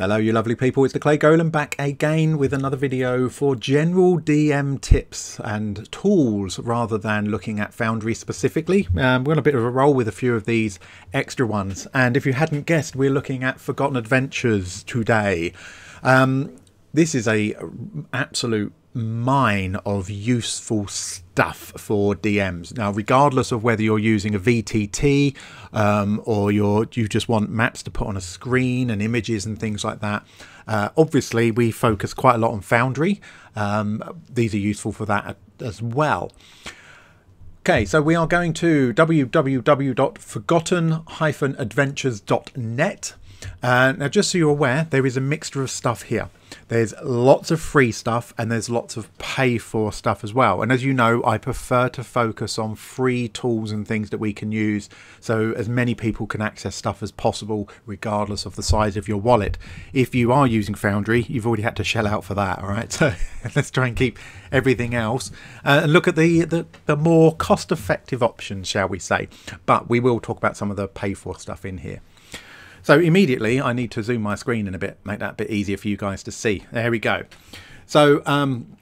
Hello you lovely people, it's the Clay Golem back again with another video for general DM tips and tools rather than looking at Foundry specifically. Um, we're on a bit of a roll with a few of these extra ones and if you hadn't guessed we're looking at Forgotten Adventures today. Um, this is a absolute mine of useful stuff for DMs. Now, regardless of whether you're using a VTT um, or you're, you just want maps to put on a screen and images and things like that, uh, obviously we focus quite a lot on Foundry. Um, these are useful for that as well. Okay, so we are going to www.forgotten-adventures.net. Uh, now, just so you're aware, there is a mixture of stuff here. There's lots of free stuff and there's lots of pay for stuff as well. And as you know, I prefer to focus on free tools and things that we can use so as many people can access stuff as possible, regardless of the size of your wallet. If you are using Foundry, you've already had to shell out for that, all right? So let's try and keep everything else uh, and look at the, the, the more cost effective options, shall we say. But we will talk about some of the pay for stuff in here. So immediately I need to zoom my screen in a bit, make that a bit easier for you guys to see. There we go. So um,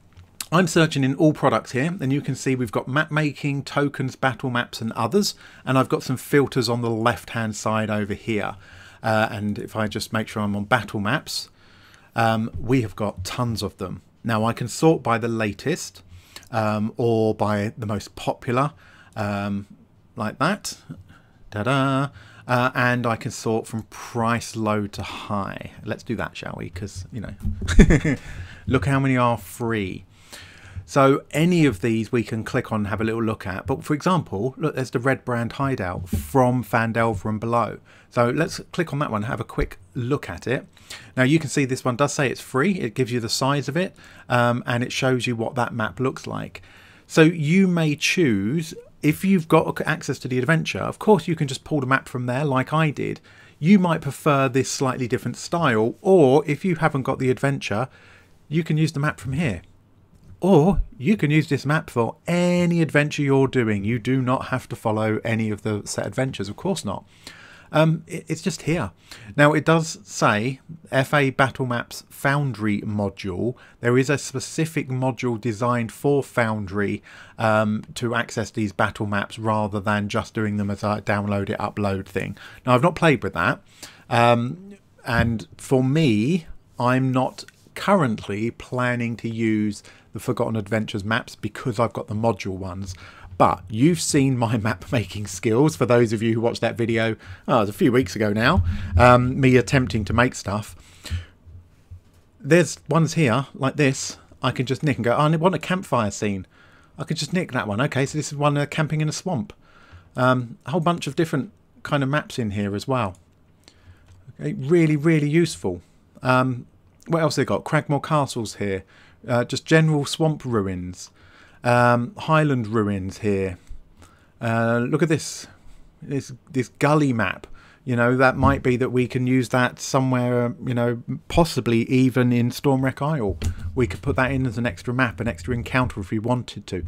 I'm searching in all products here and you can see we've got map making, tokens, battle maps and others. And I've got some filters on the left hand side over here. Uh, and if I just make sure I'm on battle maps, um, we have got tons of them. Now I can sort by the latest um, or by the most popular um, like that. Ta-da! Uh, and I can sort from price low to high. Let's do that, shall we? Because, you know, look how many are free. So any of these we can click on and have a little look at. But for example, look, there's the red brand hideout from Phandelver from below. So let's click on that one, have a quick look at it. Now you can see this one does say it's free. It gives you the size of it um, and it shows you what that map looks like. So you may choose if you've got access to the adventure, of course you can just pull the map from there like I did. You might prefer this slightly different style, or if you haven't got the adventure, you can use the map from here. Or you can use this map for any adventure you're doing. You do not have to follow any of the set adventures, of course not. Um, it, it's just here. Now it does say FA Battle Maps Foundry module. There is a specific module designed for Foundry um, to access these battle maps rather than just doing them as a download it, upload thing. Now I've not played with that. Um, and for me, I'm not currently planning to use the Forgotten Adventures maps because I've got the module ones. But you've seen my map making skills for those of you who watched that video, oh, it was a few weeks ago now, um, me attempting to make stuff. There's ones here, like this, I can just nick and go, oh, I want a campfire scene. I could just nick that one. Okay, so this is one uh, camping in a swamp. Um, a whole bunch of different kind of maps in here as well. Okay, really, really useful. Um, what else they got? Cragmaw Castle's here. Uh, just general swamp ruins. Um, Highland ruins here. Uh, look at this, this this gully map. You know that might be that we can use that somewhere. You know, possibly even in Stormwreck Isle, we could put that in as an extra map, an extra encounter if we wanted to.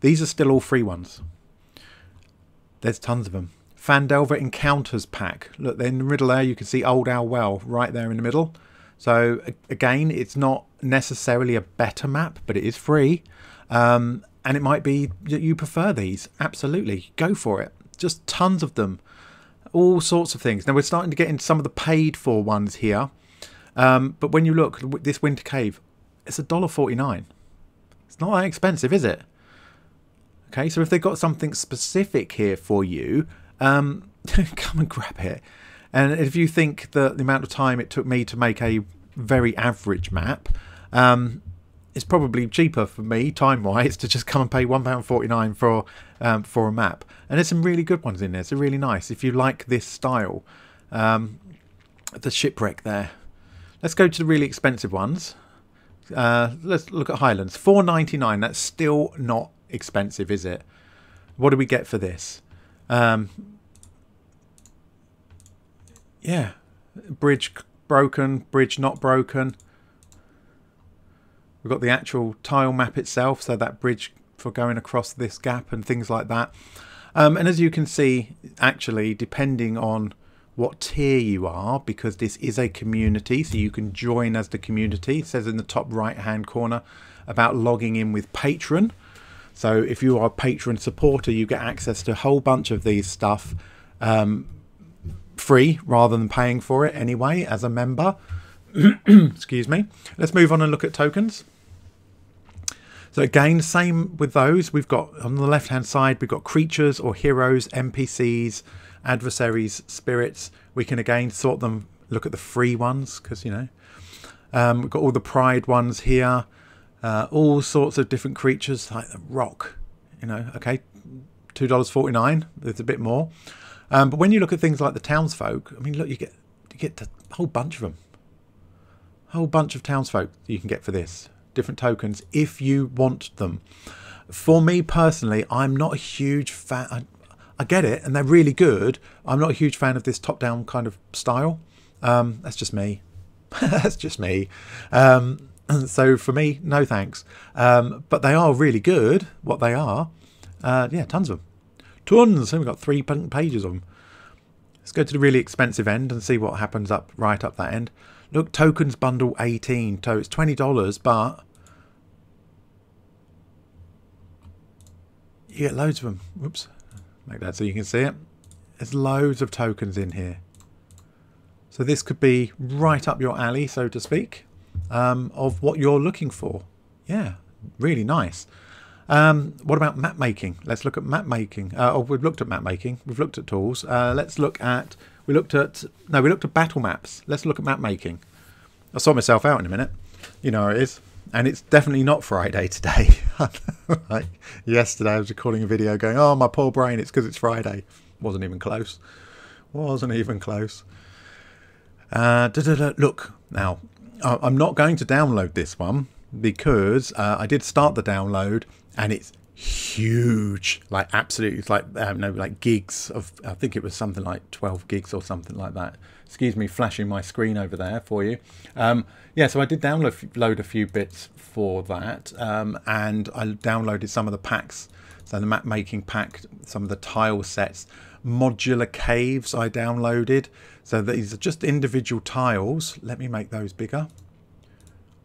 These are still all free ones. There's tons of them. Phandelver Encounters pack. Look, in the middle there, you can see Old Owl Well right there in the middle. So again, it's not necessarily a better map, but it is free. Um, and it might be that you prefer these. Absolutely. Go for it. Just tons of them. All sorts of things. Now we're starting to get into some of the paid for ones here. Um, but when you look, this Winter Cave, it's a dollar forty-nine. It's not that expensive, is it? Okay, so if they've got something specific here for you, um, come and grab it. And if you think that the amount of time it took me to make a very average map, um, it's probably cheaper for me time wise to just come and pay £1.49 for um, for a map. And there's some really good ones in there. So really nice if you like this style. Um, the shipwreck there. Let's go to the really expensive ones. Uh, let's look at Highlands. Four ninety nine. That's still not expensive, is it? What do we get for this? Um, yeah, bridge broken, bridge not broken. We've got the actual tile map itself, so that bridge for going across this gap and things like that. Um, and as you can see, actually, depending on what tier you are because this is a community so you can join as the community it says in the top right hand corner about logging in with Patreon so if you are a Patreon supporter you get access to a whole bunch of these stuff um, free rather than paying for it anyway as a member. Excuse me. Let's move on and look at tokens so again same with those we've got on the left hand side we've got creatures or heroes npcs adversaries, spirits. We can again sort them, look at the free ones because, you know, um, we've got all the pride ones here, uh, all sorts of different creatures like the rock, you know, okay, $2.49, there's a bit more. Um, but when you look at things like the townsfolk, I mean, look, you get you get a whole bunch of them. A whole bunch of townsfolk you can get for this. Different tokens if you want them. For me personally, I'm not a huge fan. I get it, and they're really good. I'm not a huge fan of this top-down kind of style. Um, that's just me. that's just me. Um, so for me, no thanks. Um, but they are really good. What they are, uh, yeah, tons of them. Tons. We've got three pages of them. Let's go to the really expensive end and see what happens up right up that end. Look, tokens bundle 18. So it's $20, but you get loads of them. Whoops make that so you can see it. There's loads of tokens in here. So this could be right up your alley, so to speak, um, of what you're looking for. Yeah, really nice. Um, what about map making? Let's look at map making. Uh, oh, we've looked at map making. We've looked at tools. Uh, let's look at, we looked at, no, we looked at battle maps. Let's look at map making. I'll sort myself out in a minute. You know how it is and it's definitely not Friday today. like yesterday, I was recording a video going, "Oh, my poor brain! It's because it's Friday." Wasn't even close. Wasn't even close. Uh, da -da -da. Look now, I'm not going to download this one because uh, I did start the download and it's huge like absolutely it's like um, no like gigs of i think it was something like 12 gigs or something like that. Excuse me flashing my screen over there for you. Um, yeah so i did download load a few bits for that um, and i downloaded some of the packs so the map making pack some of the tile sets modular caves i downloaded. So these are just individual tiles. Let me make those bigger.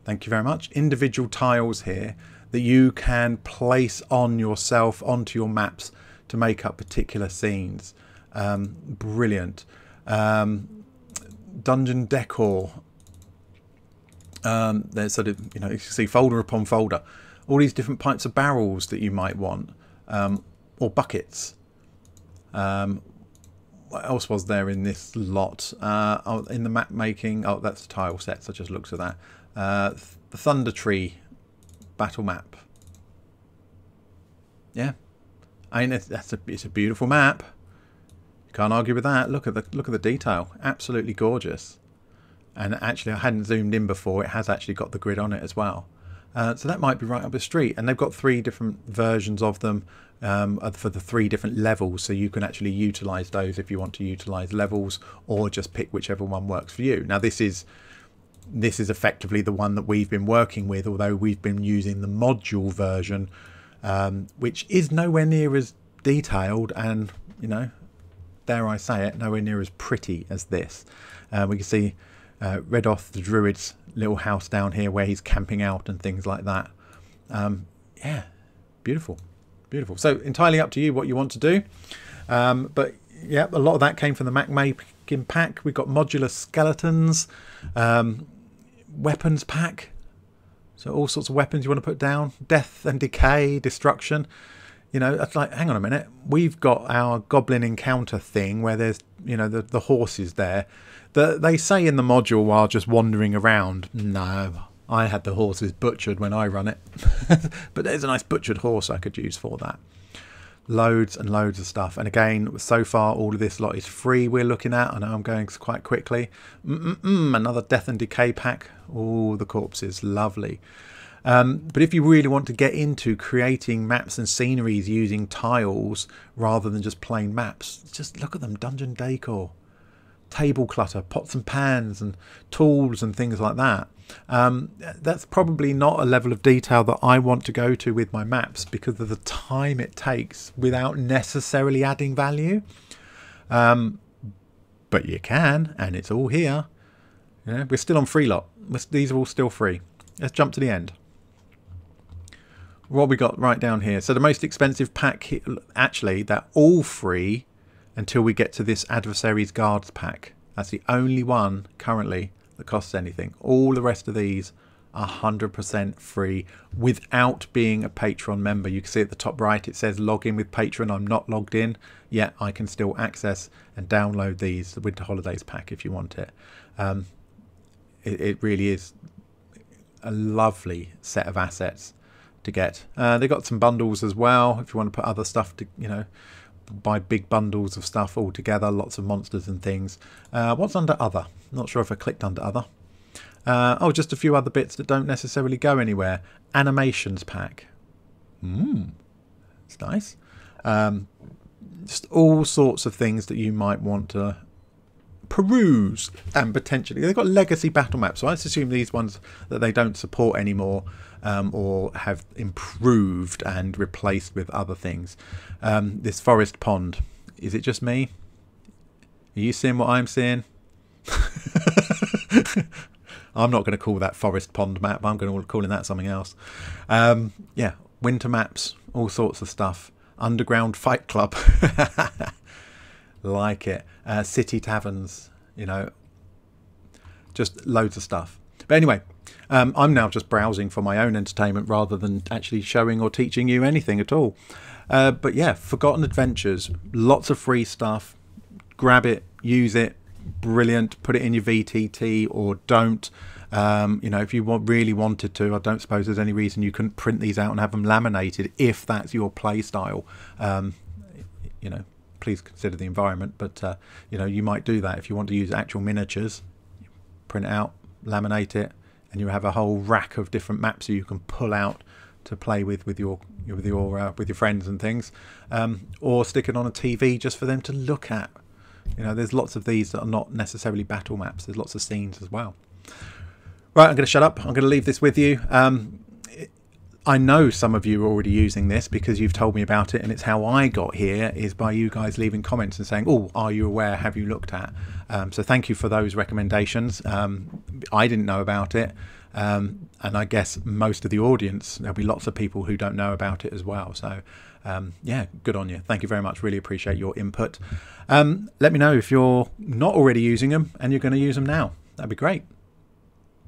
Thank you very much. Individual tiles here that you can place on yourself onto your maps to make up particular scenes. Um, brilliant. Um, dungeon decor. Um, there's sort of, you know, you see folder upon folder. All these different types of barrels that you might want. Um, or buckets. Um, what else was there in this lot? Uh, oh, in the map making, oh, that's tile sets. I just looked at that. Uh, the Thundertree battle map. Yeah, I mean it's, that's a it's a beautiful map. You can't argue with that. Look at the look at the detail. Absolutely gorgeous. And actually, I hadn't zoomed in before. It has actually got the grid on it as well. Uh, so that might be right up the street. And they've got three different versions of them um, for the three different levels. So you can actually utilize those if you want to utilize levels or just pick whichever one works for you. Now this is this is effectively the one that we've been working with, although we've been using the module version, um, which is nowhere near as detailed and, you know, dare I say it, nowhere near as pretty as this. Uh, we can see uh, Reidoth the Druid's little house down here where he's camping out and things like that. Um, yeah, beautiful, beautiful. So entirely up to you what you want to do. Um, but yeah, a lot of that came from the map making pack. We've got modular skeletons. Um, weapons pack. So all sorts of weapons you want to put down. Death and decay, destruction. You know, it's like, hang on a minute. We've got our goblin encounter thing where there's, you know, the, the horses there. The, they say in the module while just wandering around, no, I had the horses butchered when I run it. but there's a nice butchered horse I could use for that loads and loads of stuff. And again, so far, all of this lot is free we're looking at. I know I'm going quite quickly. Mm -mm another Death and Decay pack. All the corpses, lovely. Um, but if you really want to get into creating maps and sceneries using tiles rather than just plain maps, just look at them, dungeon decor table clutter, pots and pans and tools and things like that. Um, that's probably not a level of detail that I want to go to with my maps because of the time it takes without necessarily adding value. Um, but you can, and it's all here. Yeah, we're still on free lot. These are all still free. Let's jump to the end. What we got right down here. So the most expensive pack, actually, they're all free until we get to this Adversaries Guards pack. That's the only one currently that costs anything. All the rest of these are 100% free without being a Patreon member. You can see at the top right it says log in with Patreon. I'm not logged in yet. I can still access and download these, the Winter Holidays pack if you want it. Um, it, it really is a lovely set of assets to get. Uh, they got some bundles as well if you want to put other stuff to, you know, buy big bundles of stuff all together, lots of monsters and things. Uh, what's under other? Not sure if I clicked under other. Uh, oh, just a few other bits that don't necessarily go anywhere. Animations pack. Mmm, it's nice. Um, just all sorts of things that you might want to peruse and potentially they've got legacy battle maps so i assume these ones that they don't support anymore um, or have improved and replaced with other things. Um, this forest pond is it just me? Are you seeing what i'm seeing? I'm not going to call that forest pond map i'm going to call that something else. Um, yeah winter maps all sorts of stuff. Underground fight club. Like it. Uh, city taverns, you know, just loads of stuff. But anyway, um, I'm now just browsing for my own entertainment rather than actually showing or teaching you anything at all. Uh, but yeah, Forgotten Adventures, lots of free stuff. Grab it, use it, brilliant. Put it in your VTT or don't. Um, you know, if you want, really wanted to, I don't suppose there's any reason you couldn't print these out and have them laminated if that's your play style. Um, you know, please consider the environment. But uh, you know, you might do that if you want to use actual miniatures. Print it out, laminate it, and you have a whole rack of different maps that you can pull out to play with with your with your uh, with your friends and things, um, or stick it on a TV just for them to look at. You know, there's lots of these that are not necessarily battle maps. There's lots of scenes as well. Right, I'm going to shut up. I'm going to leave this with you. Um, I know some of you are already using this because you've told me about it, and it's how I got here is by you guys leaving comments and saying, "Oh, are you aware? Have you looked at?" Um, so thank you for those recommendations. Um, I didn't know about it, um, and I guess most of the audience there'll be lots of people who don't know about it as well. So um, yeah, good on you. Thank you very much. Really appreciate your input. Um, let me know if you're not already using them and you're going to use them now. That'd be great.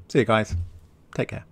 See you guys. Take care.